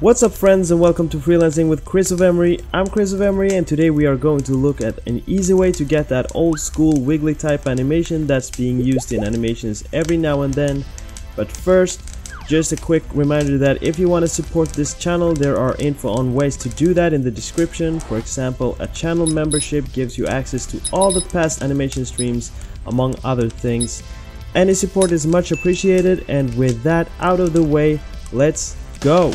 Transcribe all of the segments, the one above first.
What's up friends and welcome to Freelancing with Chris Ovemery. I'm Chris Ovemery and today we are going to look at an easy way to get that old school wiggly type animation that's being used in animations every now and then. But first, just a quick reminder that if you want to support this channel, there are info on ways to do that in the description. For example, a channel membership gives you access to all the past animation streams among other things. Any support is much appreciated and with that out of the way, let's go!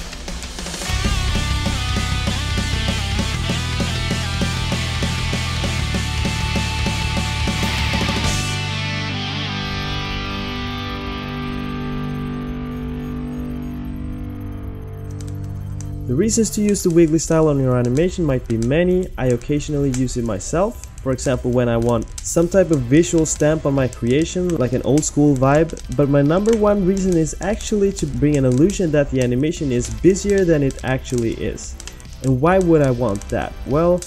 The reasons to use the wiggly style on your animation might be many, I occasionally use it myself. For example when I want some type of visual stamp on my creation, like an old school vibe, but my number one reason is actually to bring an illusion that the animation is busier than it actually is. And why would I want that? Well,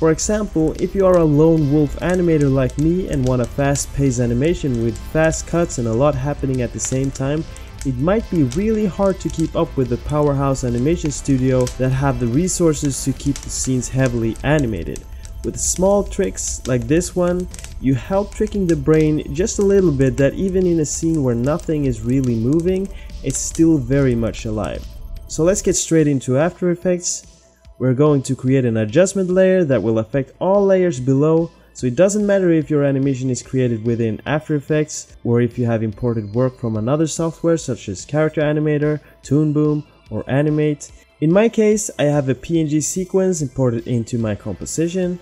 for example, if you are a lone wolf animator like me and want a fast paced animation with fast cuts and a lot happening at the same time, it might be really hard to keep up with the powerhouse animation studio that have the resources to keep the scenes heavily animated. With small tricks like this one, you help tricking the brain just a little bit that even in a scene where nothing is really moving, it's still very much alive. So let's get straight into After Effects. We're going to create an adjustment layer that will affect all layers below so it doesn't matter if your animation is created within After Effects or if you have imported work from another software such as Character Animator, Toon Boom or Animate. In my case, I have a PNG sequence imported into my composition.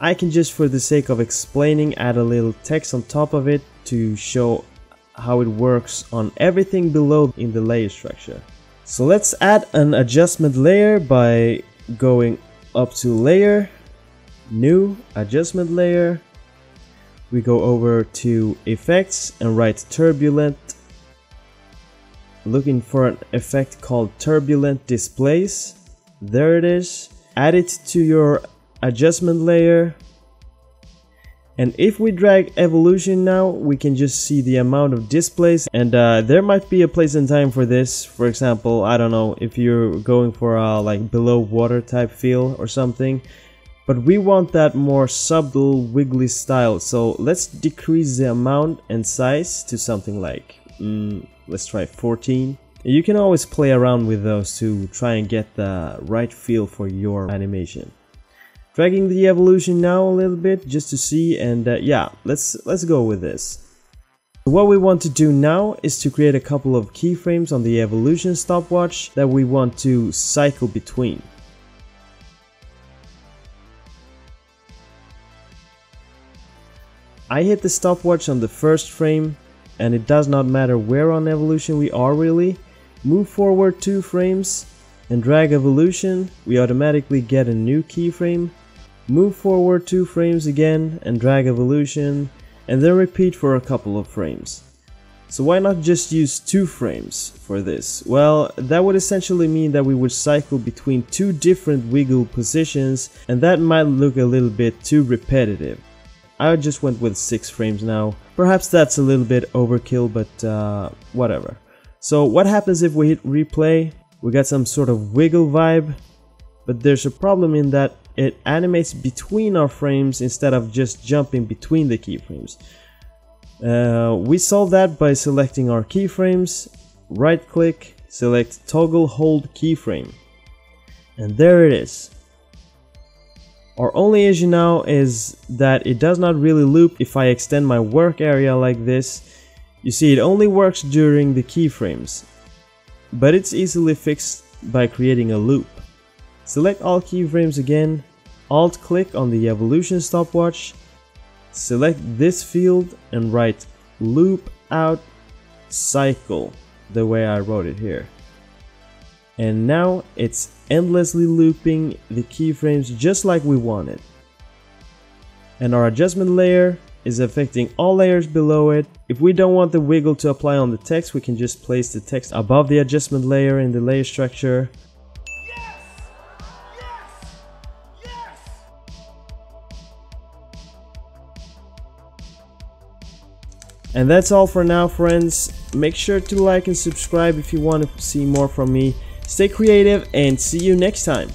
I can just for the sake of explaining add a little text on top of it to show how it works on everything below in the layer structure. So let's add an adjustment layer by going up to layer new adjustment layer. We go over to effects and write turbulent. Looking for an effect called turbulent displace there it is. Add it to your adjustment layer. And if we drag evolution now we can just see the amount of displace and uh, there might be a place and time for this. For example I don't know if you're going for a like below water type feel or something but we want that more subtle wiggly style. So let's decrease the amount and size to something like mm, let's try 14 you can always play around with those to try and get the right feel for your animation. Dragging the evolution now a little bit just to see and uh, yeah let's let's go with this. What we want to do now is to create a couple of keyframes on the evolution stopwatch that we want to cycle between I hit the stopwatch on the first frame and it does not matter where on evolution we are really. Move forward 2 frames and drag evolution, we automatically get a new keyframe. Move forward 2 frames again and drag evolution and then repeat for a couple of frames. So why not just use 2 frames for this? Well, that would essentially mean that we would cycle between two different wiggle positions and that might look a little bit too repetitive. I just went with 6 frames now. Perhaps that's a little bit overkill, but uh, whatever. So what happens if we hit replay? We got some sort of wiggle vibe, but there's a problem in that it animates between our frames instead of just jumping between the keyframes. Uh, we solve that by selecting our keyframes, right click, select toggle hold keyframe. And there it is. Our only issue now is that it does not really loop if I extend my work area like this. You see it only works during the keyframes, but it's easily fixed by creating a loop. Select all keyframes again, alt click on the evolution stopwatch, select this field and write loop out cycle the way I wrote it here and now it's endlessly looping the keyframes just like we wanted. And our adjustment layer is affecting all layers below it. If we don't want the wiggle to apply on the text, we can just place the text above the adjustment layer in the layer structure. And that's all for now friends. Make sure to like and subscribe if you want to see more from me. Stay creative and see you next time.